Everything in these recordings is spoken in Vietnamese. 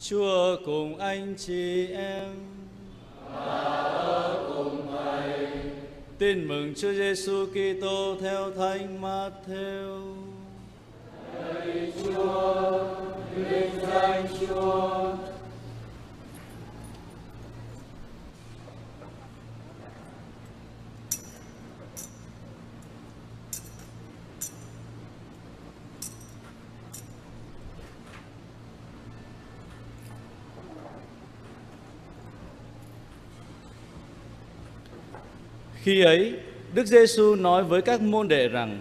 Chúa cùng anh chị em và ở cùng thầy. Tin mừng Chúa Giêsu Kitô theo Thánh Matthew. Lạy Chúa, vinh danh Chúa. Khi ấy, Đức Giêsu nói với các môn đệ rằng: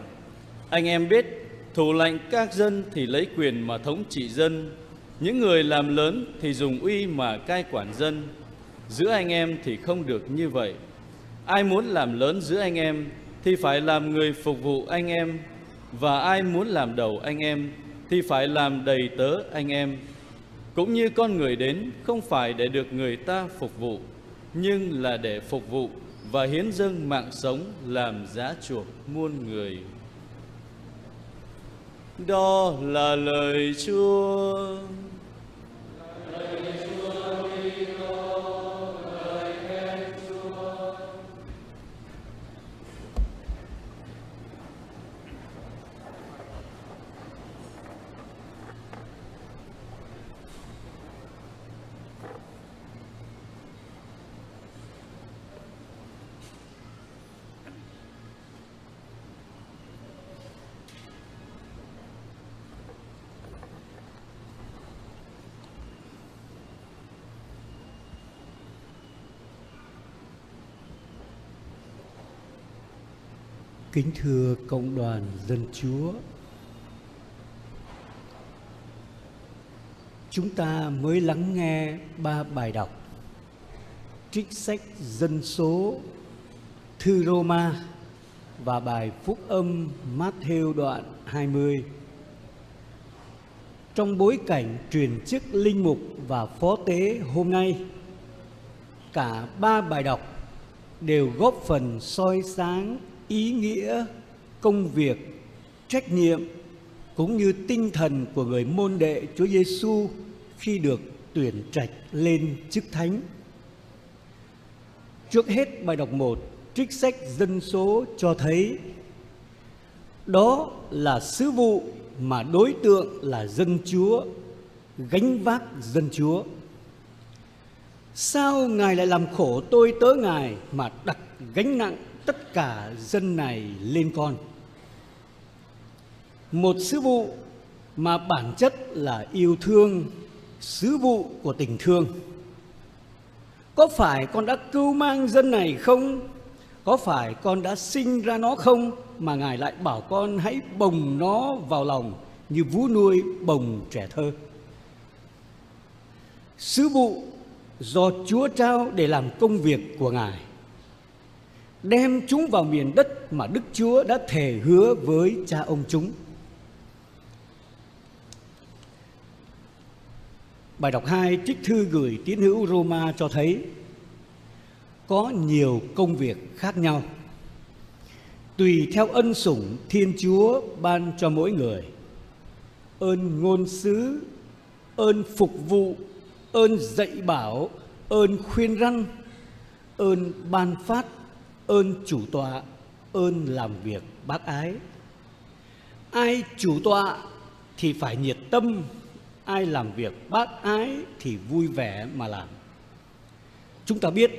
Anh em biết, thủ lệnh các dân thì lấy quyền mà thống trị dân, những người làm lớn thì dùng uy mà cai quản dân. Giữa anh em thì không được như vậy. Ai muốn làm lớn giữa anh em thì phải làm người phục vụ anh em, và ai muốn làm đầu anh em thì phải làm đầy tớ anh em. Cũng như con người đến không phải để được người ta phục vụ, nhưng là để phục vụ và hiến dâng mạng sống làm giá chuộc muôn người. Đó là lời Chúa. Kính thưa cộng đoàn dân Chúa, chúng ta mới lắng nghe ba bài đọc trích sách dân số thư Roma và bài phúc âm Matthew đoạn 20. Trong bối cảnh truyền chức linh mục và phó tế hôm nay, cả ba bài đọc đều góp phần soi sáng ý nghĩa, công việc, trách nhiệm cũng như tinh thần của người môn đệ Chúa Giêsu khi được tuyển trạch lên chức thánh. Trước hết, bài đọc 1 trích sách dân số cho thấy, đó là sứ vụ mà đối tượng là dân Chúa, gánh vác dân Chúa. Sao Ngài lại làm khổ tôi tớ Ngài mà đặt gánh nặng tất cả dân này lên con? Một sứ vụ mà bản chất là yêu thương, sứ vụ của tình thương. Có phải con đã cưu mang dân này không? Có phải con đã sinh ra nó không? Mà Ngài lại bảo con hãy bồng nó vào lòng như vú nuôi bồng trẻ thơ. Sứ vụ do Chúa trao để làm công việc của Ngài. Đem chúng vào miền đất mà Đức Chúa đã thề hứa với cha ông chúng. Bài đọc 2 trích thư gửi tín hữu Roma cho thấy có nhiều công việc khác nhau tùy theo ân sủng Thiên Chúa ban cho mỗi người. Ơn ngôn sứ, ơn phục vụ, ơn dạy bảo, ơn khuyên răn, ơn ban phát, ơn chủ tọa, ơn làm việc bác ái. Ai chủ tọa thì phải nhiệt tâm, ai làm việc bác ái thì vui vẻ mà làm. Chúng ta biết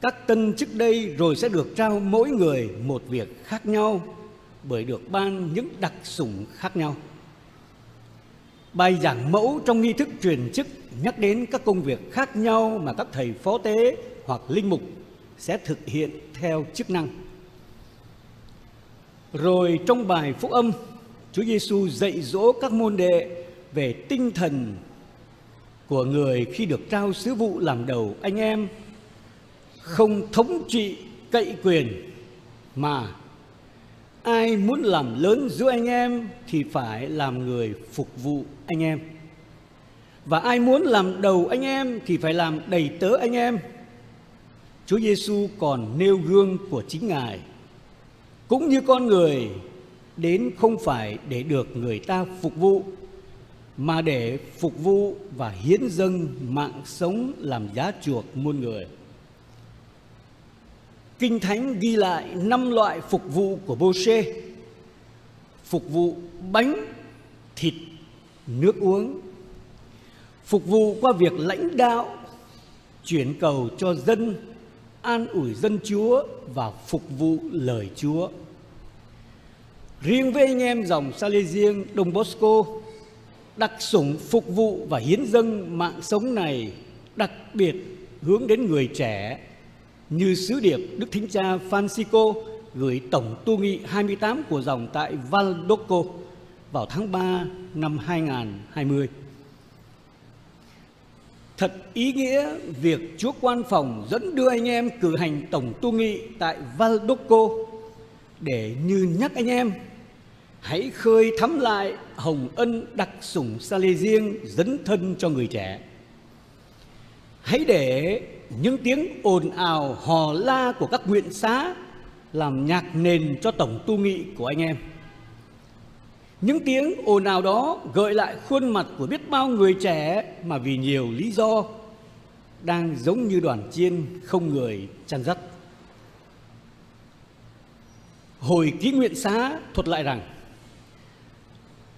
các tân chức đây rồi sẽ được trao mỗi người một việc khác nhau bởi được ban những đặc sủng khác nhau. Bài giảng mẫu trong nghi thức truyền chức nhắc đến các công việc khác nhau mà các thầy phó tế hoặc linh mục sẽ thực hiện theo chức năng. Rồi trong bài phúc âm, Chúa Giêsu dạy dỗ các môn đệ về tinh thần của người khi được trao sứ vụ làm đầu anh em không thống trị cậy quyền mà ai muốn làm lớn giữa anh em thì phải làm người phục vụ anh em và ai muốn làm đầu anh em thì phải làm đầy tớ anh em Chúa Giêsu còn nêu gương của chính Ngài. Cũng như con người đến không phải để được người ta phục vụ mà để phục vụ và hiến dâng mạng sống làm giá chuộc muôn người. Kinh Thánh ghi lại năm loại phục vụ của Bô-xê phục vụ bánh, thịt, nước uống, phục vụ qua việc lãnh đạo, chuyển cầu cho dân, an ủi dân Chúa và phục vụ lời Chúa. Riêng với anh em dòng Salesian Đông Bosco, đặc sủng phục vụ và hiến dâng mạng sống này đặc biệt hướng đến người trẻ như sứ điệp Đức Thánh Cha Francisco gửi tổng tu nghị 28 của dòng tại Valdoco vào tháng 3 năm 2020. Thật ý nghĩa, việc Chúa Quan Phòng dẫn đưa anh em cử hành tổng tu nghị tại Valdoco để như nhắc anh em, hãy khơi thắm lại hồng ân đặc sủng sa lê riêng dấn thân cho người trẻ. Hãy để những tiếng ồn ào, hò la của các nguyện xá làm nhạc nền cho tổng tu nghị của anh em. Những tiếng ồn ào đó gợi lại khuôn mặt của biết bao người trẻ mà vì nhiều lý do đang giống như đoàn chiên không người chăn dắt. Hồi ký nguyện xá thuật lại rằng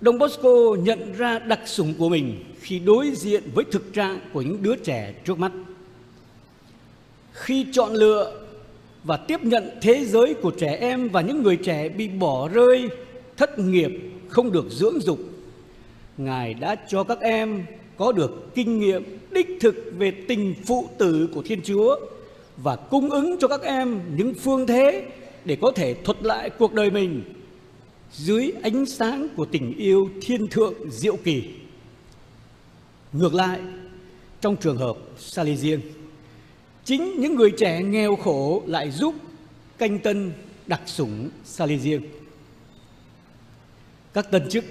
Đông Bosco nhận ra đặc sủng của mình khi đối diện với thực trạng của những đứa trẻ trước mắt. Khi chọn lựa và tiếp nhận thế giới của trẻ em và những người trẻ bị bỏ rơi, thất nghiệp, không được dưỡng dục. Ngài đã cho các em có được kinh nghiệm đích thực về tình phụ tử của Thiên Chúa và cung ứng cho các em những phương thế để có thể thuật lại cuộc đời mình dưới ánh sáng của tình yêu thiên thượng diệu kỳ. Ngược lại, trong trường hợp Sally riêng, chính những người trẻ nghèo khổ lại giúp canh tân đặc sủng Sally riêng. Các tân chức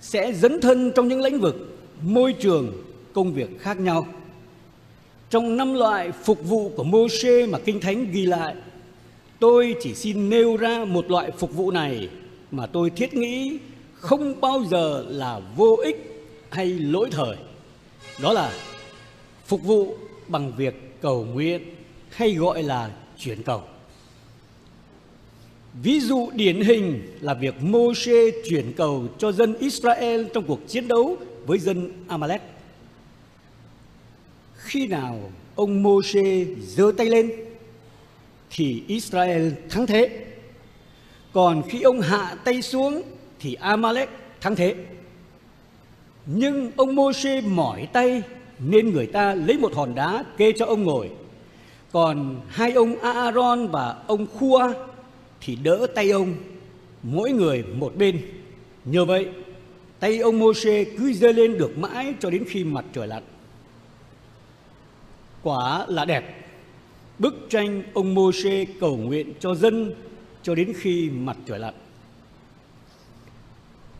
sẽ dấn thân trong những lĩnh vực môi trường, công việc khác nhau. Trong năm loại phục vụ của Mô-xê mà Kinh Thánh ghi lại – Tôi chỉ xin nêu ra một loại phục vụ này mà tôi thiết nghĩ không bao giờ là vô ích hay lỗi thời. Đó là phục vụ bằng việc cầu nguyện hay gọi là chuyển cầu. Ví dụ điển hình là việc Moshe chuyển cầu cho dân Israel trong cuộc chiến đấu với dân Amalek. Khi nào ông Moshe giơ tay lên, thì Israel thắng thế. Còn khi ông hạ tay xuống, thì Amalek thắng thế. Nhưng ông Moshe mỏi tay, nên người ta lấy một hòn đá kê cho ông ngồi. Còn hai ông Aaron và ông Khua thì đỡ tay ông, mỗi người một bên. Nhờ vậy, tay ông Moshe cứ dơ lên được mãi cho đến khi mặt trời lặn. Quả là đẹp bức tranh ông Mô-xê cầu nguyện cho dân cho đến khi mặt trời lặn.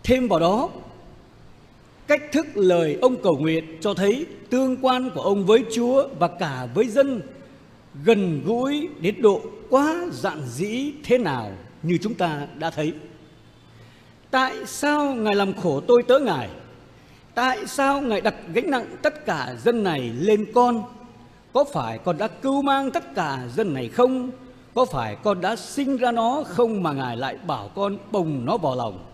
Thêm vào đó, cách thức lời ông cầu nguyện cho thấy tương quan của ông với Chúa và cả với dân gần gũi đến độ quá dạn dĩ thế nào như chúng ta đã thấy. Tại sao Ngài làm khổ tôi tớ Ngài? Tại sao Ngài đặt gánh nặng tất cả dân này lên con có phải con đã cứu mang tất cả dân này không? Có phải con đã sinh ra nó không mà Ngài lại bảo con bồng nó vào lòng,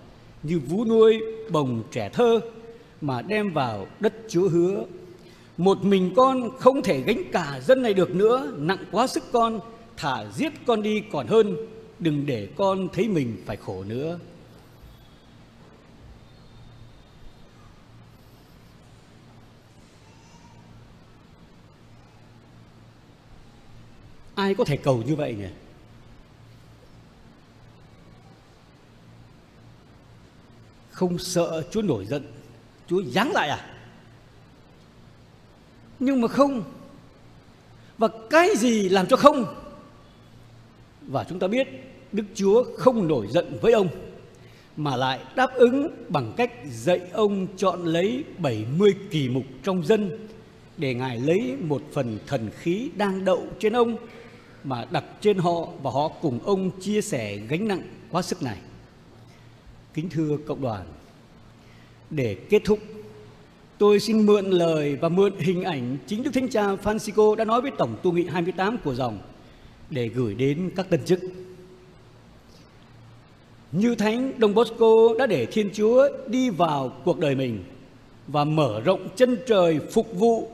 Như vú nuôi bồng trẻ thơ mà đem vào đất Chúa hứa một mình con không thể gánh cả dân này được nữa. Nặng quá sức con, Thả giết con đi còn hơn. Đừng để con thấy mình phải khổ nữa. Ai có thể cầu như vậy nhỉ? Không sợ chúa nổi giận. Chúa giáng lại à? Nhưng mà không và cái gì làm cho không và chúng ta biết đức chúa không nổi giận với ông mà lại đáp ứng bằng cách dạy ông chọn lấy 70 kỳ mục trong dân để Ngài lấy một phần thần khí đang đậu trên ông mà đặt trên họ và họ cùng ông chia sẻ gánh nặng quá sức này. Kính thưa cộng đoàn, để kết thúc tôi xin mượn lời và mượn hình ảnh chính Đức Thánh Cha Francisco đã nói với Tổng tu nghị 28 của dòng để gửi đến các tân chức. Như Thánh Đông Bosco đã để Thiên Chúa đi vào cuộc đời mình và mở rộng chân trời phục vụ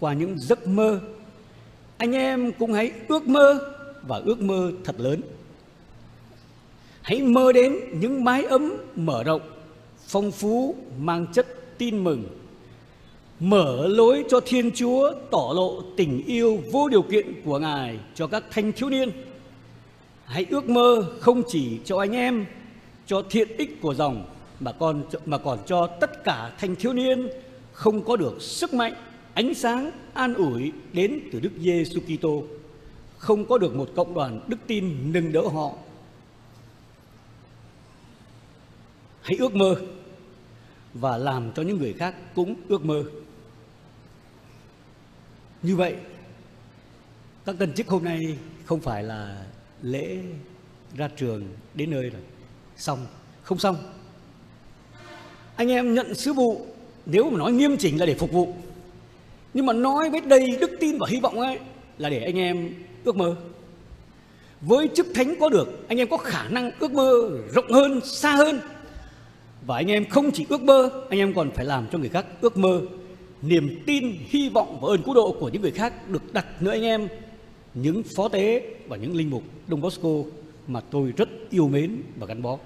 qua những giấc mơ. Anh em cũng hãy ước mơ và ước mơ thật lớn. Hãy mơ đến những mái ấm mở rộng, phong phú, mang chất tin mừng. Mở lối cho Thiên Chúa tỏ lộ tình yêu vô điều kiện của Ngài cho các thanh thiếu niên. Hãy ước mơ không chỉ cho anh em, cho thiện ích của dòng mà còn mà còn cho tất cả thanh thiếu niên không có được sức mạnh, ánh sáng, an ủi đến từ Đức Giêsu Kitô, không có được một cộng đoàn đức tin nâng đỡ họ hãy ước mơ và làm cho những người khác cũng ước mơ. Như vậy, các tân chức hôm nay không phải là lễ ra trường đến nơi rồi. Xong, không xong. Anh em nhận sứ vụ, nếu mà nói nghiêm chỉnh là để phục vụ. Nhưng mà nói với đầy đức tin và hy vọng ấy là để anh em ước mơ. Với chức thánh có được, anh em có khả năng ước mơ rộng hơn, xa hơn và anh em không chỉ ước mơ, anh em còn phải làm cho người khác ước mơ. Niềm tin, hy vọng và ơn cứu độ của những người khác được đặt nơi anh em, những phó tế và những linh mục Đông Bosco mà tôi rất yêu mến và gắn bó.